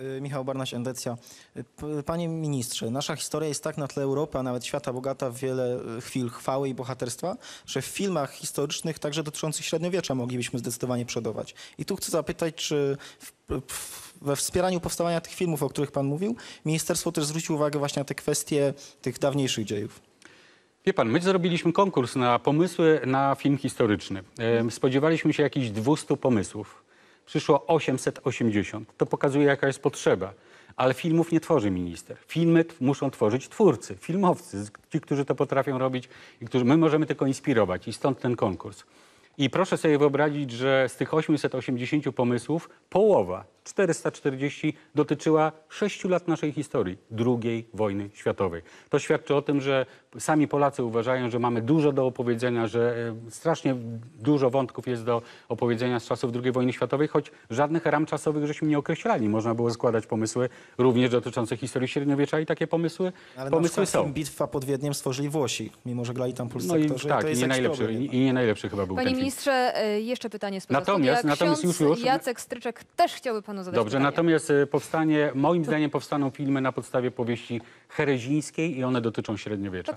Y, Michał Barnaś, Endecja. Y, Panie ministrze, nasza historia jest tak na tle Europy, a nawet świata bogata w wiele y, chwil chwały i bohaterstwa, że w filmach historycznych, także dotyczących średniowiecza, moglibyśmy zdecydowanie przodować. I tu chcę zapytać, czy we wspieraniu powstawania tych filmów, o których pan mówił, ministerstwo też zwróci uwagę właśnie na te kwestie tych dawniejszych dziejów. Wie pan, my zrobiliśmy konkurs na pomysły na film historyczny. Spodziewaliśmy się jakichś 200 pomysłów. Przyszło 880. To pokazuje, jaka jest potrzeba. Ale filmów nie tworzy minister. Filmy muszą tworzyć twórcy, filmowcy, ci, którzy to potrafią robić i którzy my możemy tylko inspirować. I stąd ten konkurs. I proszę sobie wyobrazić, że z tych 880 pomysłów połowa, 440, dotyczyła 6 lat naszej historii, II wojny światowej. To świadczy o tym, że sami Polacy uważają, że mamy dużo do opowiedzenia, że e, strasznie dużo wątków jest do opowiedzenia z czasów II wojny światowej, choć żadnych ram czasowych żeśmy nie określali. Można było składać pomysły również dotyczące historii średniowiecza i takie pomysły, Ale pomysły są. Bitwa pod Wiedniem stworzyli Włosi, mimo że grali tam No polscy i aktorzy. tak, to i jest nie, najlepszy, problem i, nie najlepszy chyba był Panie ten ministrze, e, jeszcze pytanie z Natomiast- studia. natomiast już, już. Jacek Stryczek też chciałby panu zadać Dobrze, pytanie. natomiast e, powstanie, moim zdaniem powstaną filmy na podstawie powieści herezińskiej i one dotyczą średniowiecza.